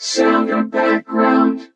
Sound or background.